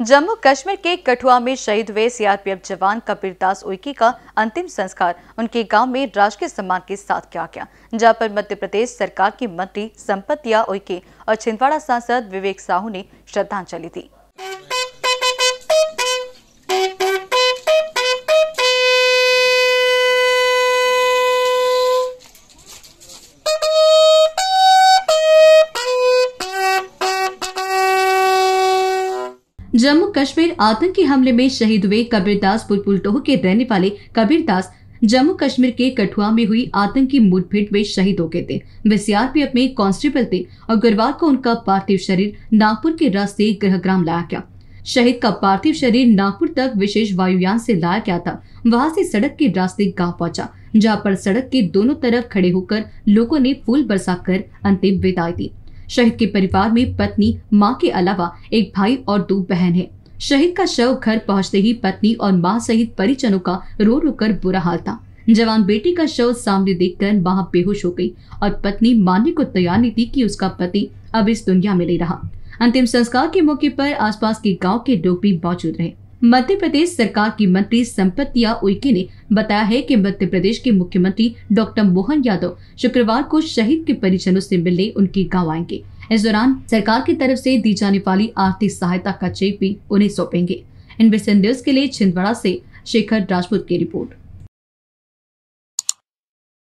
जम्मू कश्मीर के कठुआ में शहीद हुए सीआरपीएफ जवान कबीर दास उइकी का अंतिम संस्कार। उनके गाँव में राजकीय सम्मान के साथ किया गया। जहाँ पर मध्य प्रदेश सरकार की मंत्री संपतिया उइके और छिंदवाड़ा सांसद विवेक साहू ने श्रद्धांजलि दी। जम्मू कश्मीर आतंकी हमले में शहीद हुए कबीरदास पुलपुलटोह के रहने वाले कबीरदास जम्मू कश्मीर के कठुआ में हुई आतंकी मुठभेड़ में शहीद हो गए थे। वे सीआरपीएफ में कांस्टेबल थे और गुरुवार को उनका पार्थिव शरीर नागपुर के रास्ते गृहग्राम लाया गया। शहीद का पार्थिव शरीर नागपुर तक विशेष वायुयान से लाया गया था। वहाँ से सड़क के रास्ते गाँव पहुँचा, जहाँ पर सड़क के दोनों तरफ़ खड़े होकर लोगों ने फूल बरसाकर अंतिम विदाई दी। शहीद के परिवार में पत्नी, माँ के अलावा एक भाई और दो बहन है। शहीद का शव घर पहुँचते ही पत्नी और माँ सहित परिजनों का रो रो कर बुरा हाल था। जवान बेटी का शव सामने देखकर माँ बेहोश हो गई और पत्नी मानने को तैयार नहीं थी कि उसका पति अब इस दुनिया में नहीं रहा। अंतिम संस्कार के मौके पर आसपास के गाँव के लोग भी मौजूद रहे। मध्य प्रदेश सरकार की मंत्री संपत्तिया उइके ने बताया है कि मध्य प्रदेश के मुख्यमंत्री डॉक्टर मोहन यादव शुक्रवार को शहीद के परिजनों से मिलने उनके गाँव आएँगे। इस दौरान सरकार की तरफ़ से दी जाने वाली आर्थिक सहायता का चेक भी उन्हें सौंपेंगे। इन न्यूज़ के लिए छिंदवाड़ा से शेखर राजपूत की रिपोर्ट।